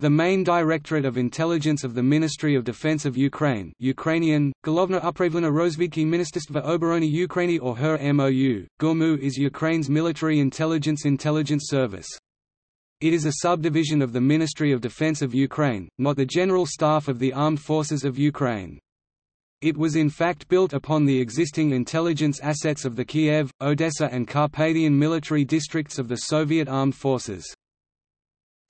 The main Directorate of Intelligence of the Ministry of Defense of Ukraine Ukrainian, Golovna Upravlena Rozvidki Ministerstva Obrony Ukraini or HUR MOU, GURMU is Ukraine's military intelligence intelligence service. It is a subdivision of the Ministry of Defense of Ukraine, not the General Staff of the Armed Forces of Ukraine. It was in fact built upon the existing intelligence assets of the Kiev, Odessa and Carpathian military districts of the Soviet armed forces.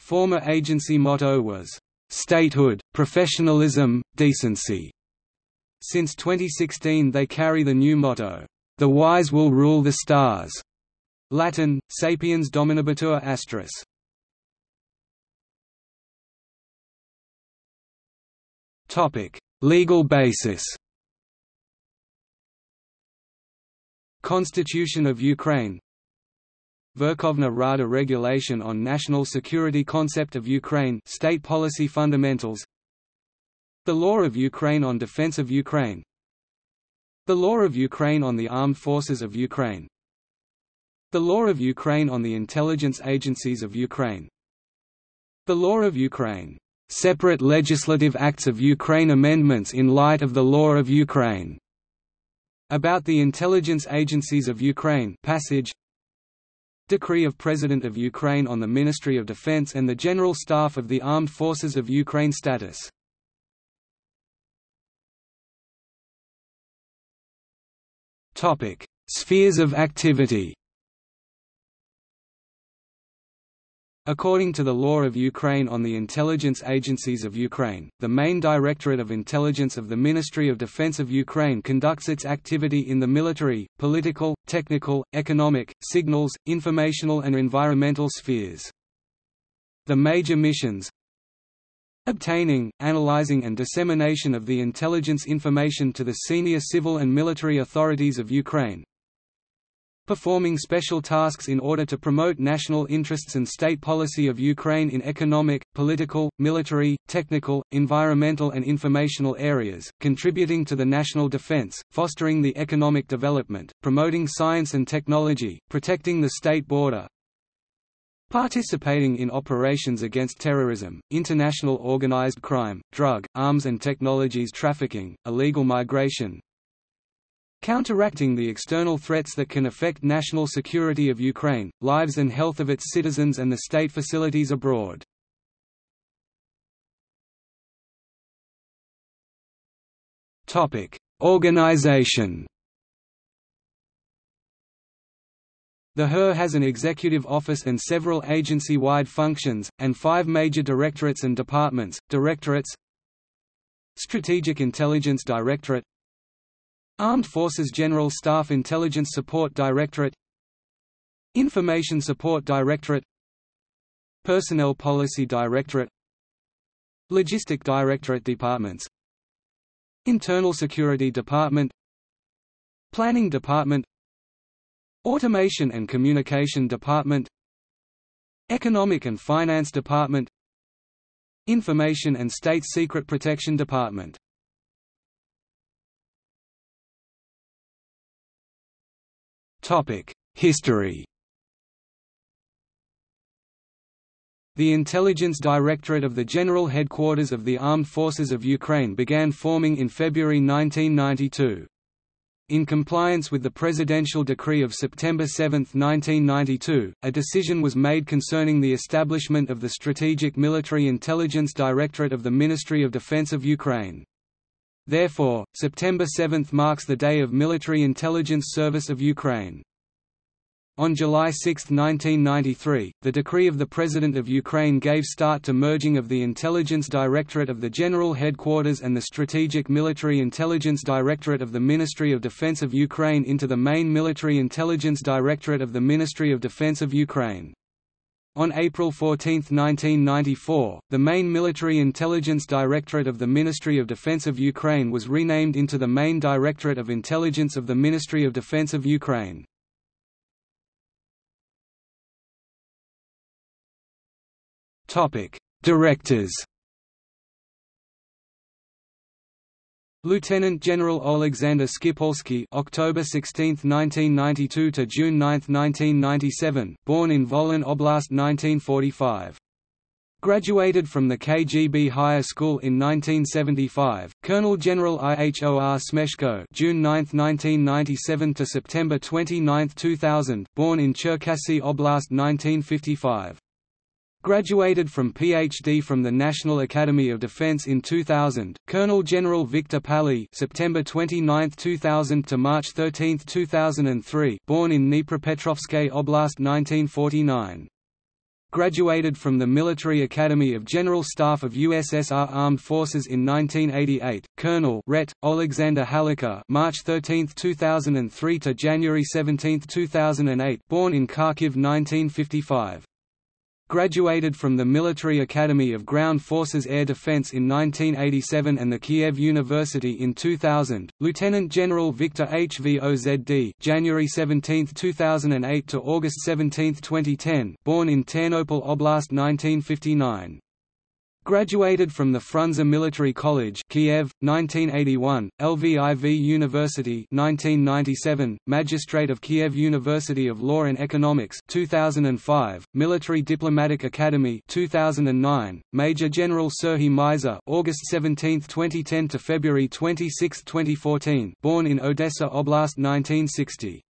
Former agency motto was, "...statehood, professionalism, decency." Since 2016 they carry the new motto, "...the wise will rule the stars." Latin, sapiens dominabitur astris. Legal basis Constitution of Ukraine Verkhovna Rada Regulation on National Security Concept of Ukraine State Policy Fundamentals. The Law of Ukraine on Defense of Ukraine. The Law of Ukraine on the Armed Forces of Ukraine. The Law of Ukraine on the Intelligence Agencies of Ukraine. The Law of Ukraine. Separate Legislative Acts of Ukraine Amendments in light of the Law of Ukraine. About the intelligence agencies of Ukraine passage Decree of President of Ukraine on the Ministry of Defense and the General Staff of the Armed Forces of Ukraine status. Spheres of activity. According to the Law of Ukraine on the Intelligence Agencies of Ukraine, the main Directorate of Intelligence of the Ministry of Defense of Ukraine conducts its activity in the military, political, technical, economic, signals, informational and environmental spheres. The major missions Obtaining, analyzing and dissemination of the intelligence information to the senior civil and military authorities of Ukraine, performing special tasks in order to promote national interests and state policy of Ukraine in economic, political, military, technical, environmental and informational areas, contributing to the national defense, fostering the economic development, promoting science and technology, protecting the state border, Participating in operations against terrorism, international organized crime, drug, arms and technologies trafficking, illegal migration, counteracting the external threats that can affect national security of Ukraine, lives and health of its citizens and the state facilities abroad. Organization The HUR has an executive office and several agency-wide functions, and five major directorates and departments, directorates Strategic Intelligence Directorate Armed Forces General Staff Intelligence Support Directorate Information Support Directorate Personnel Policy Directorate Logistic Directorate Departments Internal Security Department Planning Department Automation and Communication Department Economic and Finance Department Information and State Secret Protection Department History The Intelligence Directorate of the General Headquarters of the Armed Forces of Ukraine began forming in February 1992. In compliance with the Presidential Decree of September 7, 1992, a decision was made concerning the establishment of the Strategic Military Intelligence Directorate of the Ministry of Defense of Ukraine. Therefore, September 7 marks the Day of Military Intelligence Service of Ukraine. On July 6, 1993, the decree of the President of Ukraine gave start to merging of the Intelligence Directorate of the General Headquarters and the Strategic Military Intelligence Directorate of the Ministry of Defense of Ukraine into the main Military Intelligence Directorate of the Ministry of Defense of Ukraine. On April 14, 1994, the main Military Intelligence Directorate of the Ministry of Defense of Ukraine was renamed into the main Directorate of Intelligence of the Ministry of Defense of Ukraine. Directors. Lieutenant General Alexander Skipalski October 16, 1992 to June 9, 1997, born in Volyn Oblast 1945. Graduated from the KGB Higher School in 1975, Colonel General Ihor Smeshko June 9, 1997 to September 29, 2000, born in Cherkasy Oblast 1955. Graduated from Ph.D. from the National Academy of Defense in 2000, Colonel General Viktor Pally September 29, 2000 to March 13, 2003 born in Dnipropetrovsk Oblast 1949 graduated from the Military Academy of General Staff of USSR Armed Forces in 1988. Colonel Ret. Alexander Halaka, March 13, 2003 to January 17, 2008, born in Kharkiv 1955. Graduated from the Military Academy of Ground Forces Air Defense in 1987 and the Kiev University in 2000. Lieutenant General Victor Hvozd January 17, 2008 to August 17, 2010, born in Ternopil Oblast 1959. Graduated from the Frunze Military College Kiev, 1981, Lviv University 1997, Magistrate of Kiev University of Law and Economics 2005, Military Diplomatic Academy 2009, Major General Serhiy Meiser August 17, 2010 to February 26, 2014 born in Odessa Oblast 1960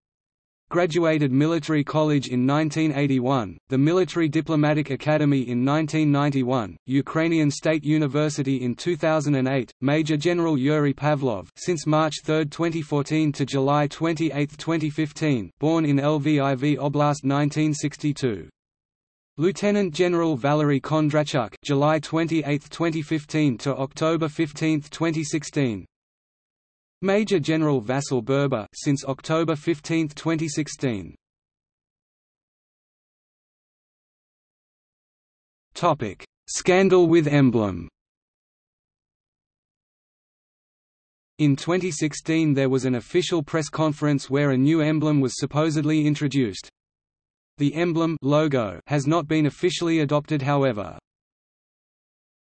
Graduated Military College in 1981, the Military Diplomatic Academy in 1991, Ukrainian State University in 2008, Major General Yuri Pavlov since March 3, 2014 to July 28, 2015, born in Lviv Oblast 1962. Lieutenant General Valery Kondratiuk July 28, 2015 to October 15, 2016, Major General Vasil Burba since October 15, 2016. Topic: Scandal with emblem. In 2016 there was an official press conference where a new emblem was supposedly introduced. The emblem logo has not been officially adopted however.